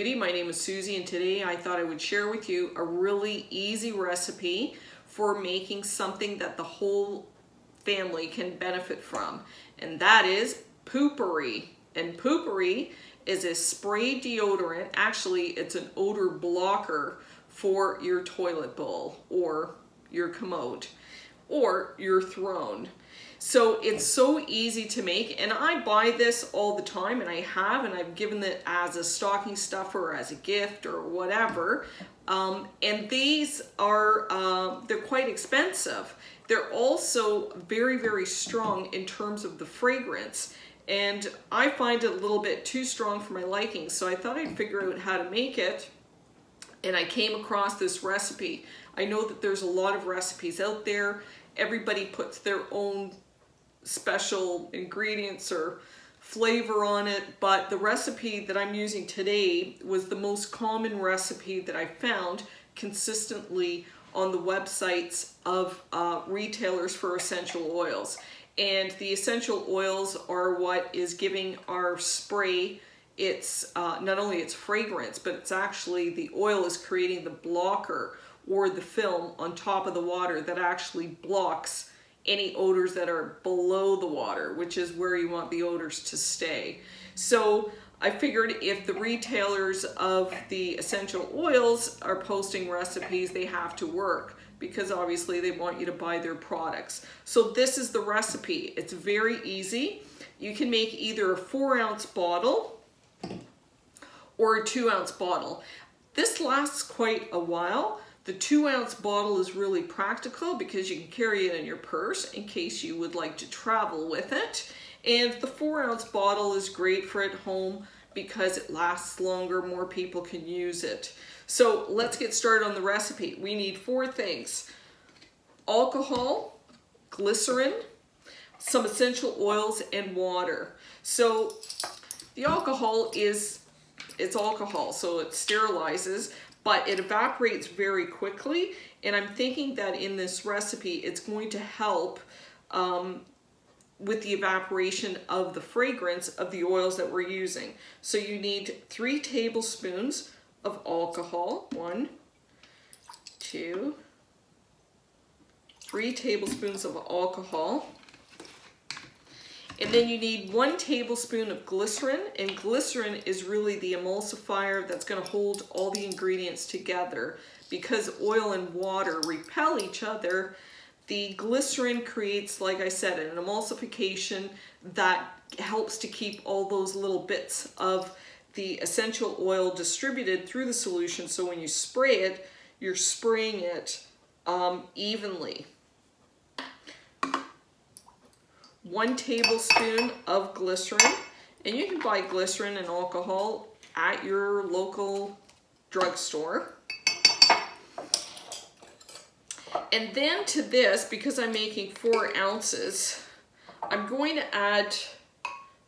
Beauty. My name is Suzy and today I thought I would share with you a really easy recipe for making something that the whole family can benefit from. And that is Poo-Pourri. And Poo-Pourri is a spray deodorant. Actually, it's an odor blocker for your toilet bowl or your commode or your throne. So it's so easy to make and I buy this all the time and I have and I've given it as a stocking stuffer or as a gift or whatever. Um, and these are, uh, they're quite expensive. They're also very, very strong in terms of the fragrance. And I find it a little bit too strong for my liking. So I thought I'd figure out how to make it. And I came across this recipe. I know that there's a lot of recipes out there. Everybody puts their own special ingredients or flavor on it, but the recipe that I'm using today was the most common recipe that I found consistently on the websites of uh, retailers for essential oils. And the essential oils are what is giving our spray its, uh, not only its fragrance, but it's actually, the oil is creating the blocker or the film on top of the water that actually blocks any odors that are below the water, which is where you want the odors to stay. So I figured if the retailers of the essential oils are posting recipes, they have to work because obviously they want you to buy their products. So this is the recipe. It's very easy. You can make either a four ounce bottle or a two ounce bottle. This lasts quite a while. The two ounce bottle is really practical because you can carry it in your purse in case you would like to travel with it. And the four ounce bottle is great for at home because it lasts longer, more people can use it. So let's get started on the recipe. We need four things. Alcohol, glycerin, some essential oils, and water. So the alcohol is, it's alcohol, so it sterilizes, but it evaporates very quickly. And I'm thinking that in this recipe, it's going to help um, with the evaporation of the fragrance of the oils that we're using. So you need three tablespoons of alcohol. One, two, three tablespoons of alcohol. And then you need one tablespoon of glycerin, and glycerin is really the emulsifier that's gonna hold all the ingredients together. Because oil and water repel each other, the glycerin creates, like I said, an emulsification that helps to keep all those little bits of the essential oil distributed through the solution. So when you spray it, you're spraying it um, evenly one tablespoon of glycerin. And you can buy glycerin and alcohol at your local drugstore. And then to this, because I'm making four ounces, I'm going to add,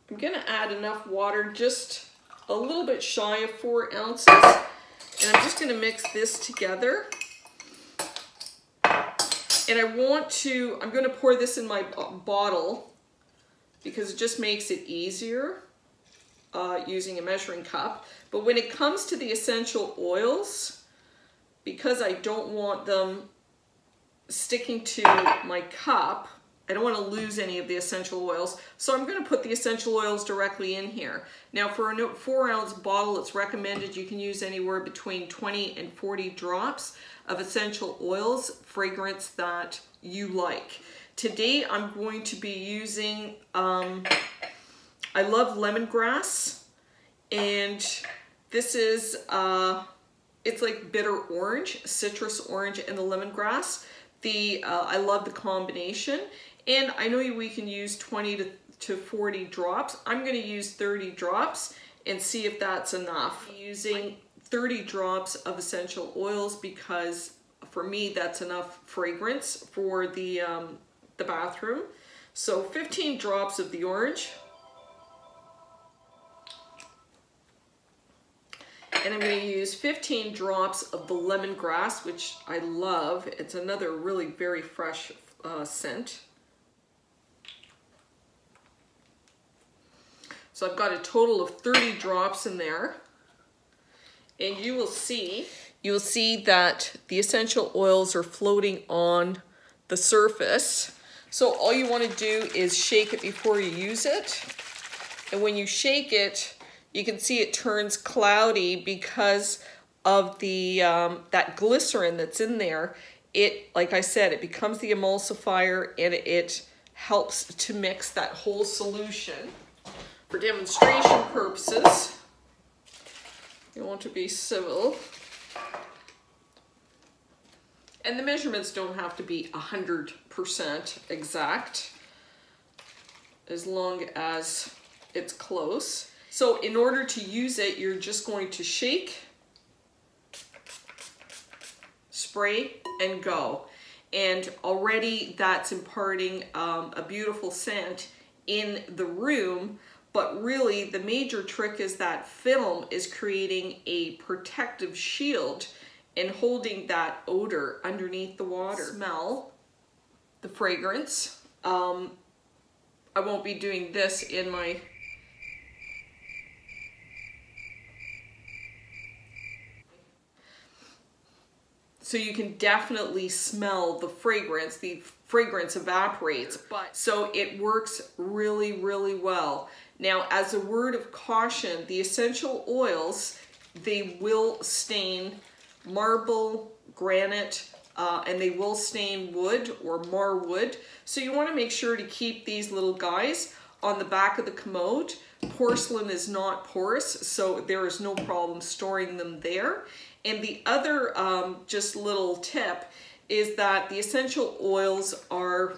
I'm going to add enough water, just a little bit shy of four ounces. And I'm just going to mix this together. And I want to, I'm going to pour this in my bottle because it just makes it easier uh, using a measuring cup. But when it comes to the essential oils, because I don't want them sticking to my cup, I don't want to lose any of the essential oils, so I'm going to put the essential oils directly in here. Now for a four ounce bottle, it's recommended you can use anywhere between 20 and 40 drops of essential oils, fragrance that you like. Today I'm going to be using, um, I love lemongrass and this is, uh, it's like bitter orange, citrus orange and the lemongrass. The, uh, I love the combination and I know we can use 20 to, to 40 drops. I'm gonna use 30 drops and see if that's enough. Using 30 drops of essential oils because for me that's enough fragrance for the um, the bathroom. So 15 drops of the orange. And I'm going to use 15 drops of the lemongrass, which I love. It's another really very fresh uh, scent. So I've got a total of 30 drops in there. and you will see, you will see that the essential oils are floating on the surface. So all you want to do is shake it before you use it. And when you shake it, you can see it turns cloudy because of the um, that glycerin that's in there. It, like I said, it becomes the emulsifier and it helps to mix that whole solution. For demonstration purposes, you want to be civil. And the measurements don't have to be 100% exact, as long as it's close. So in order to use it, you're just going to shake, spray, and go. And already that's imparting um, a beautiful scent in the room, but really the major trick is that film is creating a protective shield and holding that odor underneath the water. Smell the fragrance. Um, I won't be doing this in my So you can definitely smell the fragrance. The fragrance evaporates, but so it works really, really well. Now, as a word of caution, the essential oils, they will stain marble, granite, uh, and they will stain wood or more wood. So you want to make sure to keep these little guys on the back of the commode. Porcelain is not porous, so there is no problem storing them there. And the other um, just little tip is that the essential oils are,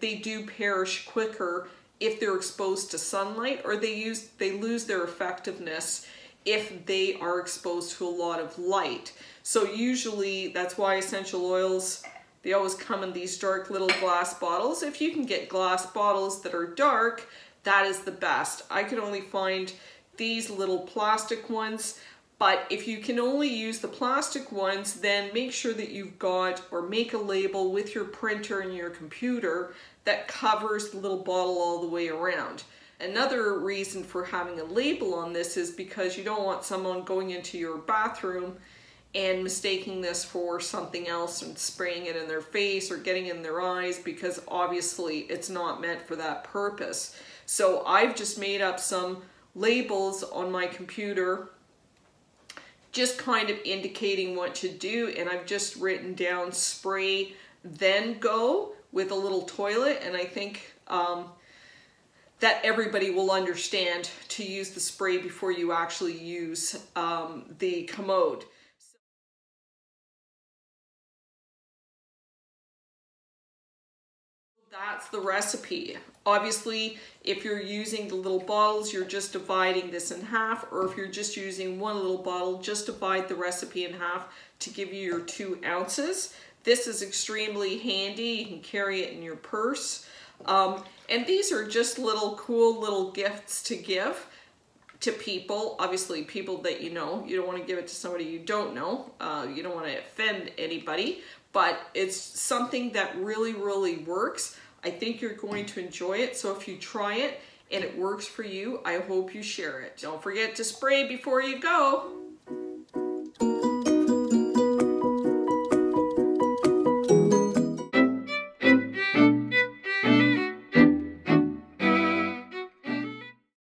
they do perish quicker if they're exposed to sunlight or they use they lose their effectiveness if they are exposed to a lot of light. So usually that's why essential oils, they always come in these dark little glass bottles. If you can get glass bottles that are dark, that is the best. I could only find these little plastic ones. But if you can only use the plastic ones, then make sure that you've got or make a label with your printer and your computer that covers the little bottle all the way around. Another reason for having a label on this is because you don't want someone going into your bathroom and mistaking this for something else and spraying it in their face or getting in their eyes because obviously it's not meant for that purpose. So I've just made up some labels on my computer just kind of indicating what to do and I've just written down spray then go with a little toilet and I think um, that everybody will understand to use the spray before you actually use um, the commode. That's the recipe. Obviously, if you're using the little bottles, you're just dividing this in half, or if you're just using one little bottle, just divide the recipe in half to give you your two ounces. This is extremely handy. You can carry it in your purse. Um, and these are just little cool little gifts to give to people, obviously people that you know. You don't want to give it to somebody you don't know. Uh, you don't want to offend anybody, but it's something that really, really works. I think you're going to enjoy it. So if you try it and it works for you, I hope you share it. Don't forget to spray before you go.